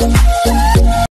Thank you.